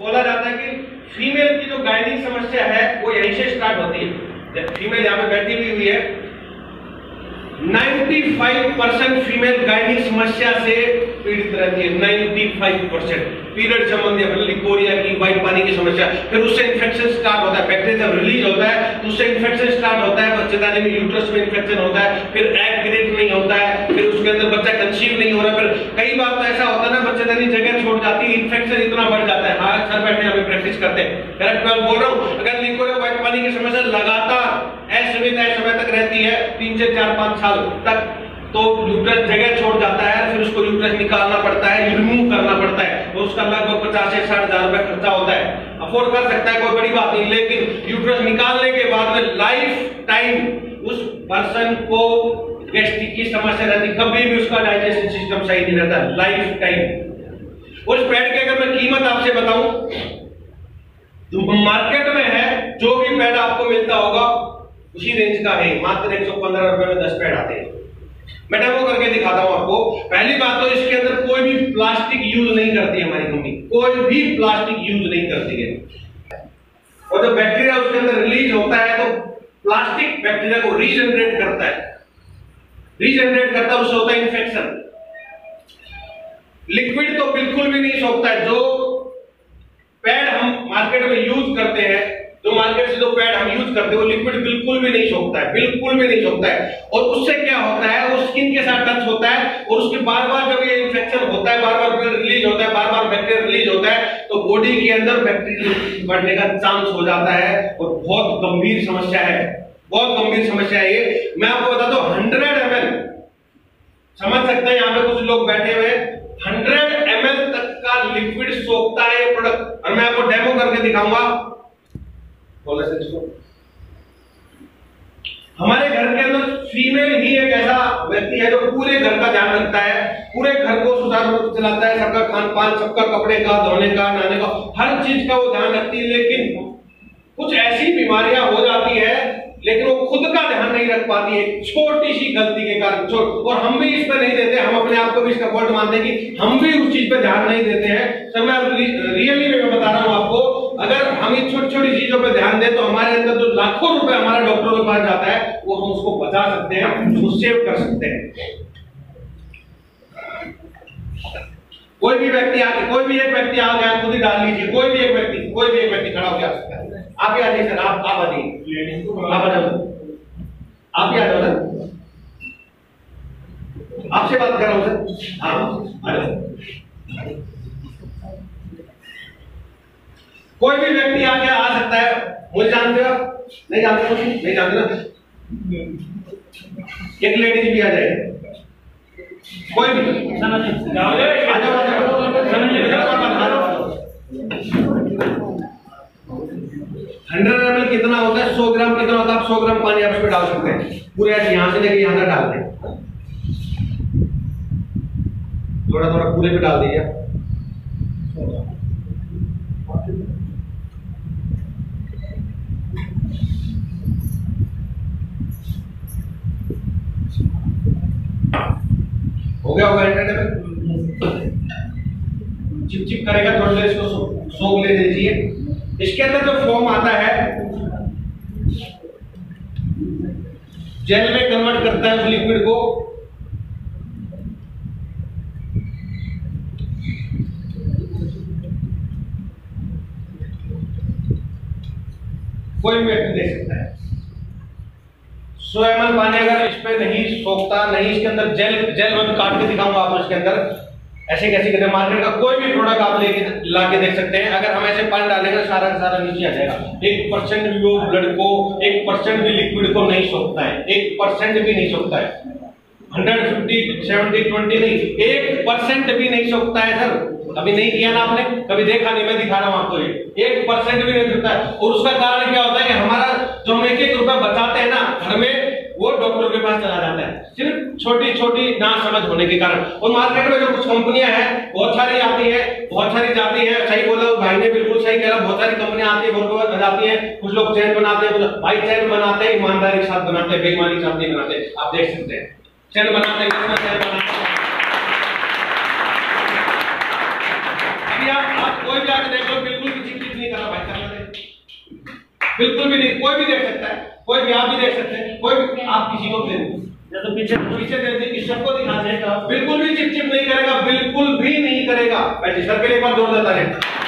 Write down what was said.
बोला जाता है कि फीमेल की जो गायनिक समस्या है, वो यहीं से स्टार्ट होती है। फीमेल यहाँ पे बैठी हुई हुई है 95 परसेंट फीमेल गायनिक समस्या से पीड़ित रहती है। 95 परसेंट पीरियड संबंधी लिकोरिया की, वाइट पानी की समस्या, फिर उससे इन्फेक्शन स्टार्ट होता है। बैक्टीरिया जब रिलीज़ होता है तो उससे इन्फेक्शन स्टार्ट होता है। बच्चेदानी में यूट्रस में इन्फेक्शन होता है। फिर एग ग्रेट नहीं होता है। फिर उसके अंदर बच्चा कंसीव नहीं हो रहा। फिर कई बार तो ऐसा होता है ना, बच्चेदानी जगह छोड़ जाती है इन्फेक्शन इतना बढ़ जाता है। सर बैठे हमें प्रैक्टिस करते हैं। करेक्ट मैं बोल रहा हूँ, अगर लिकोरिया वाइट पानी की समस्या लगातार ऐसे तय समय तक रहती है, तीन से चार, पाँच साल तक तो यूट्रस जगह छोड़ जाता है, फिर उसको यूट्रस निकालना पड़ता है रिमूव करना पड़ता है तो उसका लगभग पचास से साठ हज़ार रुपए खर्चा होता है। अफोर्ड कर सकता है, कोई बड़ी बात नहीं, लेकिन यूट्रस निकालने के बाद में लाइफ टाइम उस पर्सन को गैस्ट्रिक की समस्या रहती, कभी भी उसका डाइजेशन सिस्टम सही नहीं रहता लाइफ टाइम उस पैड की अगर मैं कीमत आपसे बताऊँ मार्केट में है, जो भी पैड आपको मिलता होगा, उसी रेंज का है। मात्र एक सौ पंद्रह रुपए में दस पैड आते हैं। मैं डेमो करके दिखाता हूँ आपको। पहली बात तो इसके अंदर कोई भी प्लास्टिक यूज़ नहीं करती है हमारी कंपनी कोई भी प्लास्टिक यूज़ नहीं करती है। और जब बैक्टीरिया उसके अंदर रिलीज़ होता है तो प्लास्टिक बैक्टीरिया को रीजनरेट करता है। रीजनरेट करता है उससे होता है इन्फेक्शन लिक्विड तो बिल्कुल भी नहीं सोखता है। जो पैड हम मार्केट में यूज़ करते हैं, जो मार्केट से जो पैड हम यूज़ करते हैं, वो लिक्विड बिल्कुल भी नहीं सोखता है, बिल्कुल भी नहीं सोखता है। और उससे क्या होता है, वो स्किन के साथ टच होता है, और उसके बार बार जब ये इन्फेक्शन होता है बार बार रिलीज़ होता है बार बार बैक्टीरिया रिलीज़ होता है तो बॉडी के अंदर बैक्टीरिया बढ़ने का चांस हो जाता है। और बहुत गंभीर समस्या है, बहुत गंभीर समस्या है ये। मैं आपको बताता हूँ हंड्रेड एम समझ सकते हैं यहाँ पे कुछ लोग बैठे हुए हंड्रेड एम तक का लिक्विड सोखता है ये प्रोडक्ट और मैं करके दिखाऊँगा। बोला इसको। हमारे घर के अंदर फीमेल ही एक ऐसा व्यक्ति है जो पूरे घर का ध्यान रखता है पूरे घर को सुचारू रूप चलाता है सबका खान पान सबका कपड़े का धोने का नहाने का हर चीज़ का वो ध्यान रखती है लेकिन कुछ ऐसी बीमारियाँ हो जाती है लेकिन वो खुद का ध्यान नहीं रख पाती है छोटी सी गलती के कारण छोट। और हम भी इस पर नहीं देते हम अपने आप को भी इसका फॉल्ट मानते हैं कि हम भी उस चीज़ पर ध्यान नहीं देते हैं। सर मैं रियली में बता रहा हूँ इन छोटी छोटी चीज़ों पर ध्यान दें तो हमारे अंदर जो लाखों रुपए हमारे डॉक्टरों के पास जाता है, वो हम उसको बचा सकते हैं, उसको सेव कर सकते हैं। कोई भी व्यक्ति आके कोई भी एक व्यक्ति आ गया, खुद ही डाल लीजिए, कोई भी एक व्यक्ति, कोई भी एक व्यक्ति खड़ा हो गया सकता है। आप आ जाइए सर, आप आप आ जाइए। आप आ जाओ आप ही आ जाओ सर। आपसे बात कर रहा हूँ सर। हाँ आ जाओ। कोई भी व्यक्ति आके आ सकता है, मुझे जानते हो नहीं जानते हो नहीं जानते ना। एक लेडीज़ भी आ जाए। कोई भी। हंड्रेड एम एल कितना होता है, सौ ग्राम कितना होता है, आप सौ ग्राम पानी आप इसमें डाल सकते हैं। पूरे यहाँ से लेके यहाँ तक डाल दें। थोड़ा थोड़ा पूरे पे डाल दीजिए गया होगा इंटरनेट चिप चिप करेगा थोड़ी देर इसको सोख ले दीजिए। इसके अंदर जो फॉर्म आता है जेल में कन्वर्ट करता है उस लिक्विड को। कोई भी व्यक्ति दे सकता है। सौ एम एल पानी अगर इस पे नहीं सोखता, नहीं इसके अंदर जेल जेल मैं काट के दिखाऊँगा आपको इसके अंदर। ऐसे कैसे कहते हैं? मार्केट का कोई भी प्रोडक्ट आप लेके ला के देख सकते हैं। अगर हम ऐसे पानी डालेंगे, सारा का सारा नीचे आ जाएगा। एक परसेंट भी वो ब्लड को, एक परसेंट भी लिक्विड को नहीं सोखता है। एक परसेंट भी नहीं सोखता है। हंड्रेड फिफ्टी सेवेंटी ट्वेंटी नहीं, एक परसेंट भी नहीं सोखता है सर कभी नहीं किया ना आपने? कभी देखा नहीं? मैं दिखा रहा हूँ आपको ये। एक परसेंट भी नहीं सकता है। और उसका कारण क्या होता है कि हमारा जो हम एक एक रुपया बचाते हैं ना घर में वो डॉक्टर के पास चला जाता है। सिर्फ़ छोटी छोटी ना समझ होने के कारण। और मार्केट में जो कुछ कंपनियाँ हैं बहुत सारी आती है बहुत सारी जाती है। सही बोला भाई ने बिल्कुल सही कहा बहुत सारी कंपनियाँ आती है बहुत जाती है। कुछ लोग चैन बनाते हैं भाई चैन बनाते हैं ईमानदारी के साथ बनाते हैं बेईमानी के साथ नहीं बनाते। आप देख सकते हैं। चैन बनाते हैं चैन बनाते हैं। आप, कोई भी आके देख लो बिल्कुल बिल्कुल भी नहीं कोई भी देख सकता है कोई भी आप भी देख सकते हैं कोई भी आप किसी को नहीं जैसे पीछे पीछे देखते कि सबको दिखा देगा बिल्कुल भी चिप चिप नहीं करेगा बिल्कुल भी नहीं करेगा। मैं सर के लिए एक बार ज़ोर देता है।